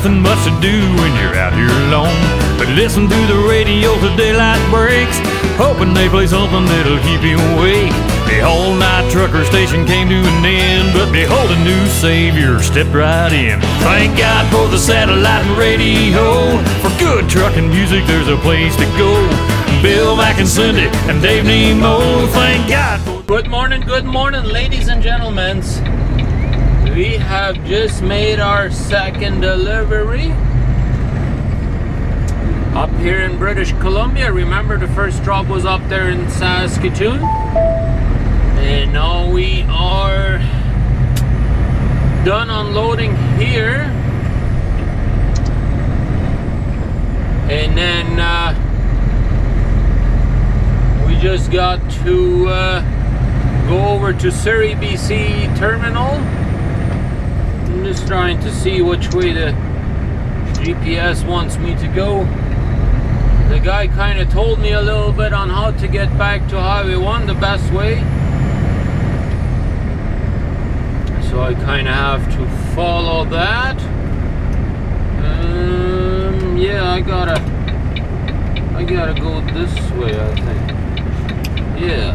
nothing much to do when you're out here alone. But listen to the radio till daylight breaks, hoping they play something that'll keep you awake. The whole night trucker station came to an end, but behold, a new savior stepped right in. Thank God for the satellite and radio. For good trucking music, there's a place to go. Bill Mack and Cindy and Dave Nemo. Thank God for Good morning, good morning, ladies and gentlemen. We have just made our second delivery up here in British Columbia. Remember, the first drop was up there in Saskatoon, and now we are done unloading here, and then uh, we just got to. Uh, go over to Surrey, BC terminal. I'm just trying to see which way the GPS wants me to go. The guy kind of told me a little bit on how to get back to Highway 1 the best way. So I kind of have to follow that. Um, yeah, I gotta, I gotta go this way, I think. Yeah.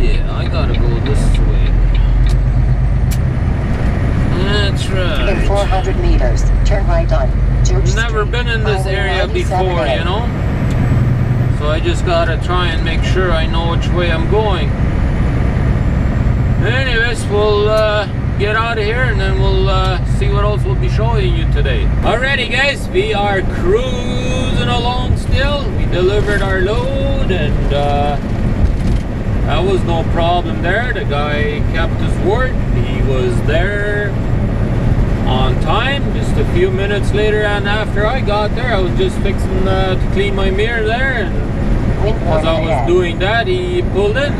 Yeah, I gotta go this way. That's right. In 400 meters, turn right on George Never been in this area before, you know? So I just gotta try and make sure I know which way I'm going. Anyways, we'll uh, get out of here and then we'll uh, see what else we'll be showing you today. Alrighty guys, we are cruising along still. We delivered our load and uh, that was no problem there. The guy kept his word. He was there on time. Just a few minutes later and after I got there, I was just fixing uh, to clean my mirror there. And as I was doing that, he pulled in.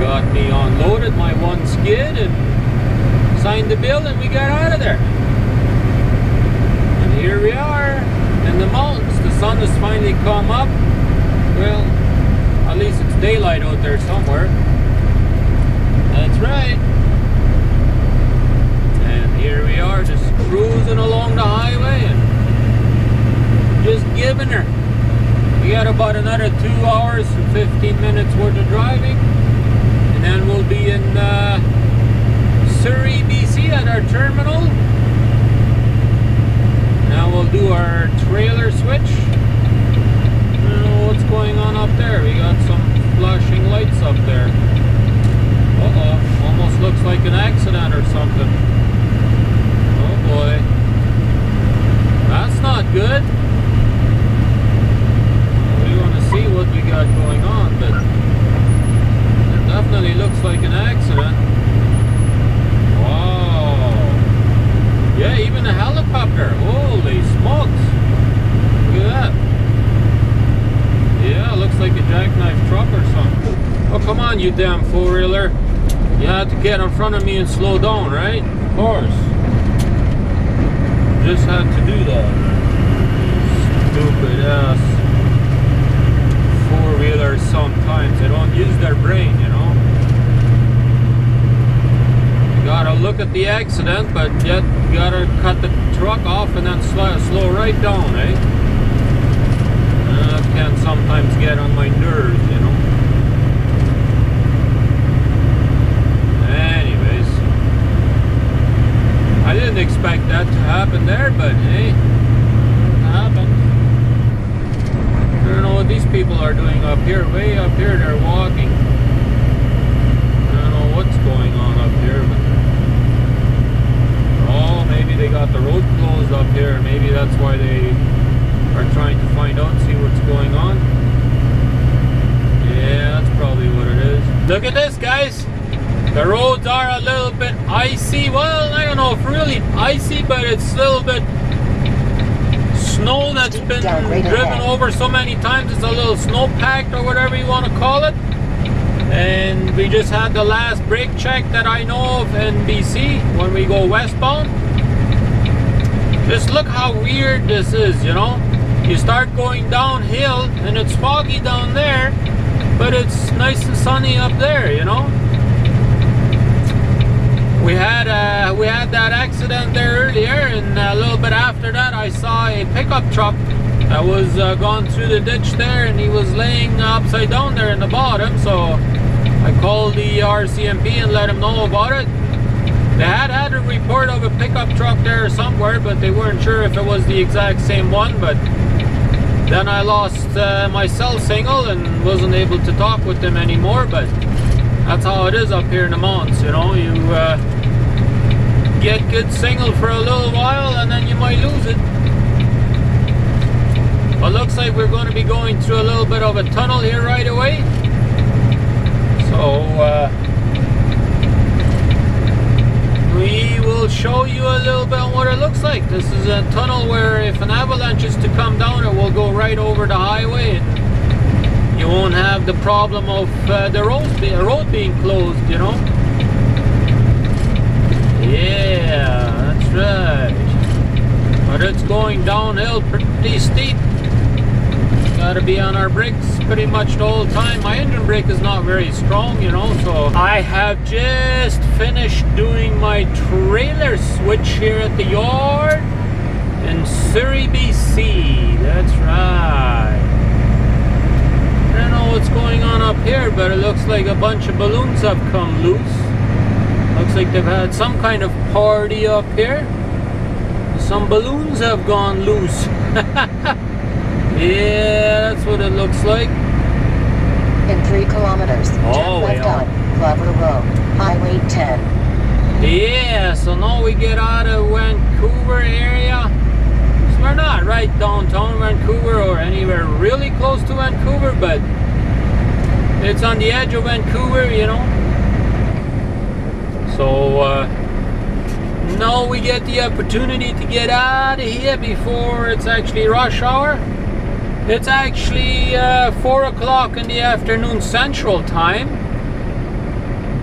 Got me unloaded my one skid and signed the bill and we got out of there. And here we are in the mountains. The sun has finally come up. Well, at least it's daylight out there somewhere. That's right. And here we are just cruising along the highway and just giving her. We got about another two hours and 15 minutes worth of driving. And then we'll be in uh, Surrey, BC at our terminal. Now we'll do our trailer switch. I don't know what's going on up there. We got some flashing lights up there. Uh-oh. Almost looks like an accident or something. Oh boy. That's not good. We want to see what we got going on, but it definitely looks like an accident. Wow. Yeah, even a helicopter. Holy smokes. Look at that. Yeah, looks like a jackknife truck or something. Oh, come on, you damn four-wheeler. You had to get in front of me and slow down, right? Of course. Just had to do that. Stupid ass four-wheelers sometimes. They don't use their brain, you know? You gotta look at the accident, but yet you gotta cut the truck off and then slow, slow right down, eh? That can sometimes get on my nerves, you know. Anyways, I didn't expect that to happen there, but hey, it happened. I don't know what these people are doing up here. Way up here, they're walking. I don't know what's going on up here, but oh, maybe they got the road closed up here. Maybe that's why they are trying to find out, see what's going on. Yeah, that's probably what it is. Look at this, guys. The roads are a little bit icy. Well, I don't know if really icy, but it's a little bit snow that's been driven over so many times. It's a little snow packed or whatever you want to call it. And we just had the last brake check that I know of in BC when we go westbound. Just look how weird this is, you know? You start going downhill and it's foggy down there, but it's nice and sunny up there, you know? We had uh, we had that accident there earlier, and a little bit after that, I saw a pickup truck that was uh, going through the ditch there, and he was laying upside down there in the bottom. So I called the RCMP and let him know about it. They had had a report of a pickup truck there somewhere, but they weren't sure if it was the exact same one. But then I lost uh, my cell signal and wasn't able to talk with them anymore. But that's how it is up here in the mountains, you know. You uh, get good signal for a little while and then you might lose it. But looks like we're going to be going through a little bit of a tunnel here right away. So uh, we will show you a little bit what it looks like. This is a tunnel where if an avalanche is to come down, it will go right over the highway. And you won't have the problem of uh, the road, be road being closed, you know. Yeah, right. But it's going downhill pretty steep. Gotta be on our brakes pretty much the whole time. My engine brake is not very strong, you know, so I have just finished doing my trailer switch here at the yard in Surrey, BC. That's right. I don't know what's going on up here, but it looks like a bunch of balloons have come loose. Looks like they've had some kind of party up here. Some balloons have gone loose. Yeah, that's what it looks like. In 3 kilometers, Oh, turn left yeah. on Glover Road, Highway 10. Yeah, so now we get out of Vancouver area. So we're not right downtown Vancouver or anywhere really close to Vancouver, but it's on the edge of Vancouver, you know. So uh, now we get the opportunity to get out of here before it's actually rush hour. It's actually uh, 4 o'clock in the afternoon Central Time.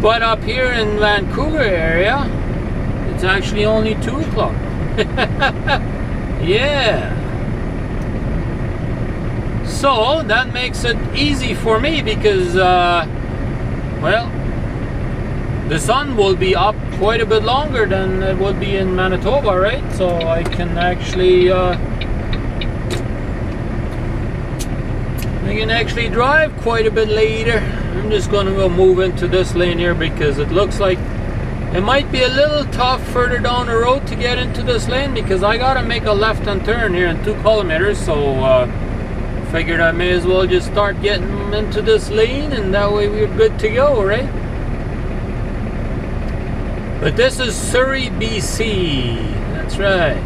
But up here in Vancouver area, it's actually only 2 o'clock. yeah. So that makes it easy for me because, uh, well, the sun will be up quite a bit longer than it would be in Manitoba, right? So I can actually, uh, I can actually drive quite a bit later. I'm just gonna go move into this lane here because it looks like it might be a little tough further down the road to get into this lane because I gotta make a left hand turn here in two kilometers. So uh, figured I may as well just start getting into this lane and that way we're good to go, right? But this is Surrey, BC. That's right.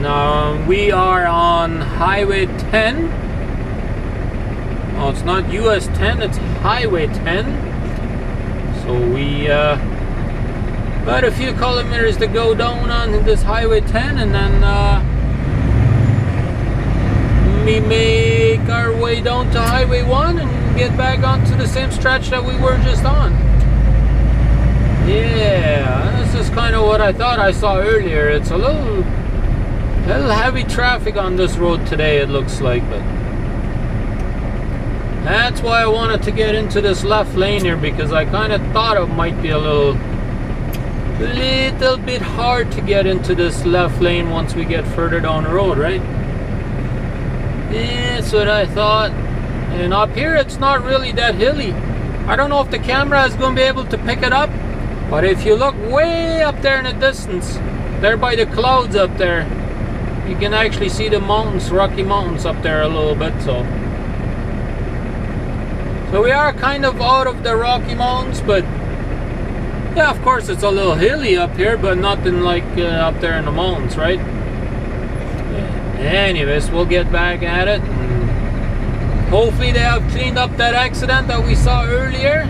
Now we are on Highway 10. No, it's not US 10, it's Highway 10. So we uh, got a few kilometers to go down on this Highway 10 and then uh, we make our way down to Highway 1 and get back onto the same stretch that we were just on. Yeah, this is kind of what I thought I saw earlier. It's a little, little heavy traffic on this road today, it looks like, but that's why I wanted to get into this left lane here because I kind of thought it might be a little, little bit hard to get into this left lane once we get further down the road, right? That's what I thought. And up here, it's not really that hilly. I don't know if the camera is going to be able to pick it up. But if you look way up there in the distance, there by the clouds up there, you can actually see the mountains, Rocky Mountains up there a little bit. So, so we are kind of out of the Rocky Mountains, but yeah, of course it's a little hilly up here, but nothing like uh, up there in the mountains, right? Anyways, we'll get back at it. Hopefully they have cleaned up that accident that we saw earlier.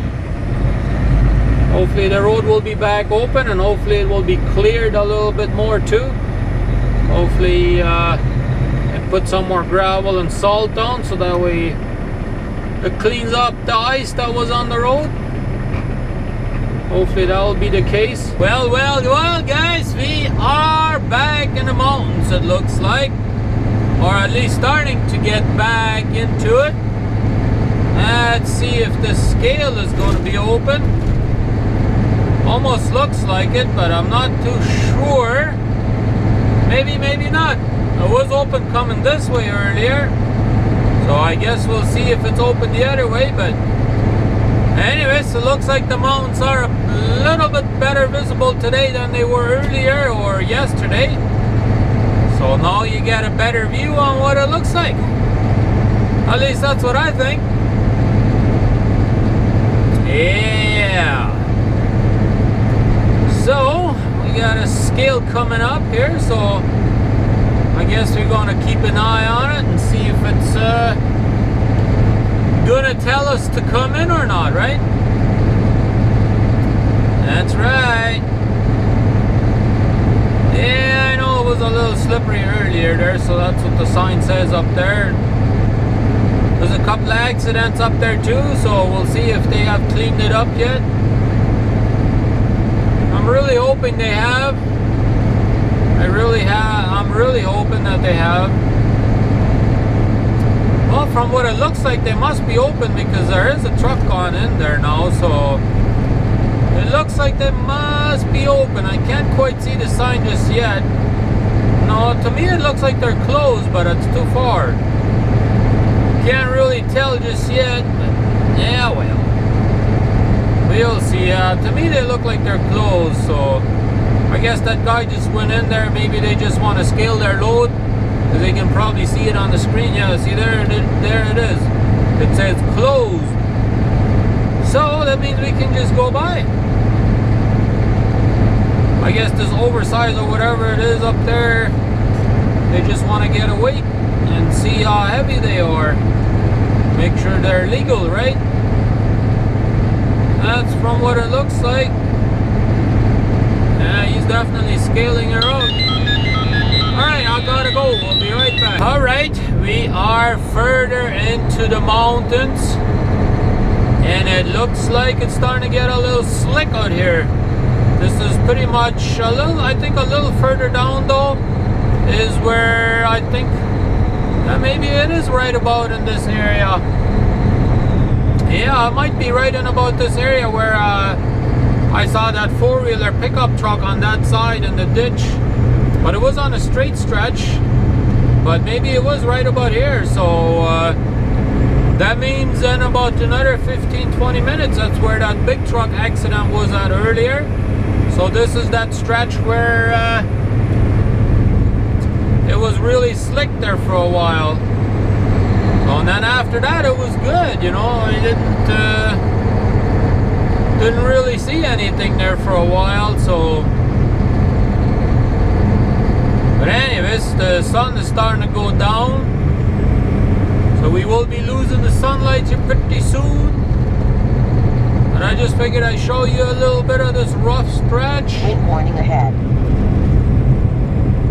Hopefully the road will be back open and hopefully it will be cleared a little bit more too. Hopefully uh, put some more gravel and salt on so that way it cleans up the ice that was on the road. Hopefully that will be the case. Well, well, well guys, we are back in the mountains it looks like. Or at least starting to get back into it. Let's see if the scale is going to be open. Almost looks like it, but I'm not too sure. Maybe, maybe not. It was open coming this way earlier. So I guess we'll see if it's open the other way, but anyways, it looks like the mountains are a little bit better visible today than they were earlier or yesterday. So now you get a better view on what it looks like. At least that's what I think. Yeah. So, we got a scale coming up here, so I guess we're going to keep an eye on it and see if it's uh, going to tell us to come in or not, right? That's right. Yeah, I know it was a little slippery earlier there, so that's what the sign says up there. There's a couple accidents up there too, so we'll see if they have cleaned it up yet. Really hoping they have. I really have. I'm really hoping that they have. Well, from what it looks like, they must be open because there is a truck gone in there now, so it looks like they must be open. I can't quite see the sign just yet. No, to me it looks like they're closed, but it's too far. Can't really tell just yet, yeah, well. We'll see. Uh, to me, they look like they're closed, so I guess that guy just went in there. Maybe they just want to scale their load. They can probably see it on the screen. Yeah, see there, there it is. It says closed. So that means we can just go by. I guess this oversized or whatever it is up there, they just want to get a weight and see how heavy they are. Make sure they're legal, right? That's from what it looks like. Yeah, he's definitely scaling her out. Alright, I gotta go. We'll be right back. Alright, we are further into the mountains. And it looks like it's starting to get a little slick out here. This is pretty much a little, I think a little further down though, is where I think maybe it is right about in this area. Yeah, I might be right in about this area where uh, I saw that four-wheeler pickup truck on that side in the ditch. But it was on a straight stretch. But maybe it was right about here. So uh, that means in about another 15-20 minutes, that's where that big truck accident was at earlier. So this is that stretch where uh, it was really slick there for a while. And then after that, it was good. You know, I didn't uh, didn't really see anything there for a while. So, but anyways, the sun is starting to go down, so we will be losing the sunlight here pretty soon. And I just figured I'd show you a little bit of this rough stretch. Wind warning ahead.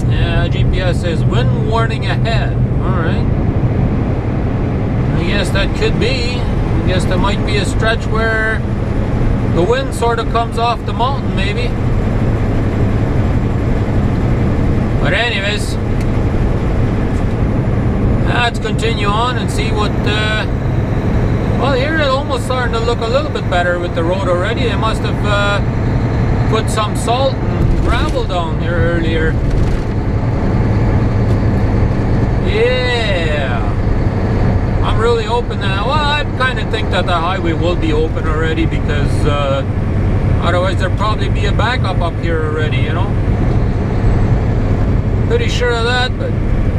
Yeah, GPS says wind warning ahead. Alright. I guess that could be. I guess there might be a stretch where the wind sort of comes off the mountain, maybe. But anyways, let's continue on and see what. Uh, well, here it's almost starting to look a little bit better with the road already. They must have uh, put some salt and gravel down here earlier. Yeah. I'm really open now. well, I kind of think that the highway will be open already because uh, otherwise there'll probably be a backup up here already, you know? Pretty sure of that, but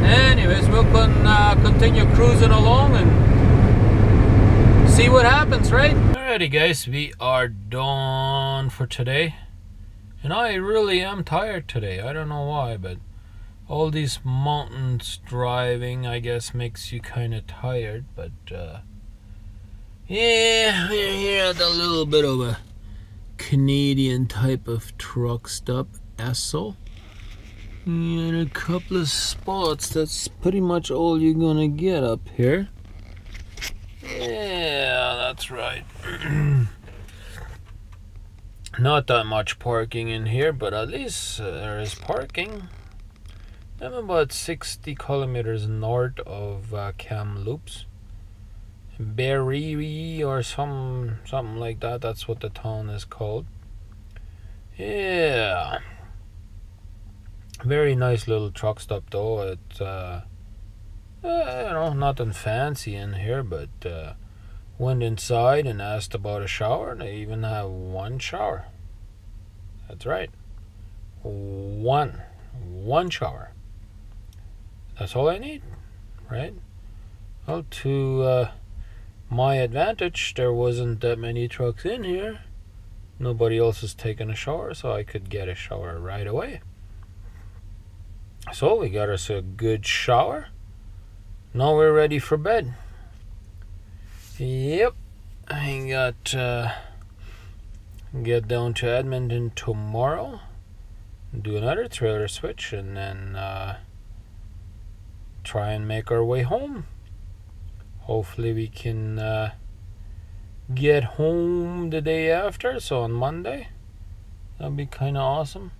anyways, we'll con uh, continue cruising along and see what happens, right? Alrighty guys, we are done for today. And I really am tired today. I don't know why, but all these mountains driving I guess makes you kind of tired but uh, yeah we're here at a little bit of a Canadian type of truck stop Esso. And a couple of spots that's pretty much all you're gonna get up here. Yeah that's right. Not that much parking in here but at least uh, there is parking I'm about 60 kilometers north of uh, Kamloops. Barrie or some something like that. That's what the town is called. Yeah. Very nice little truck stop though. It, uh, uh, you know, nothing fancy in here, but uh, went inside and asked about a shower, they even have one shower. That's right. One. One shower. That's all I need, right? Well, to uh, my advantage, there wasn't that many trucks in here. Nobody else is taking a shower, so I could get a shower right away. So we got us a good shower. Now we're ready for bed. Yep, I got uh, get down to Edmonton tomorrow. Do another trailer switch, and then uh, try and make our way home. Hopefully, we can uh, get home the day after, so on Monday. That'd be kind of awesome.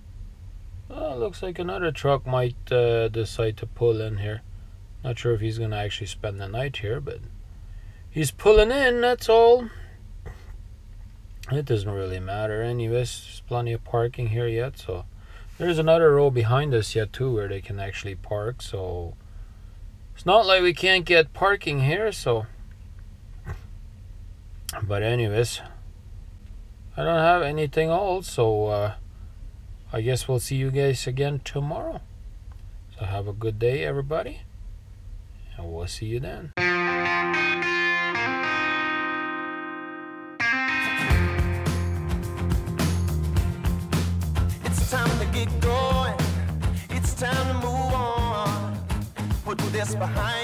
Well, looks like another truck might uh, decide to pull in here. Not sure if he's gonna actually spend the night here, but he's pulling in, that's all. It doesn't really matter, anyways. There's plenty of parking here yet, so there's another row behind us yet too where they can actually park, so it's not like we can't get parking here, so but anyways, I don't have anything else, so uh, I guess we'll see you guys again tomorrow. So have a good day, everybody, and we'll see you then. Behind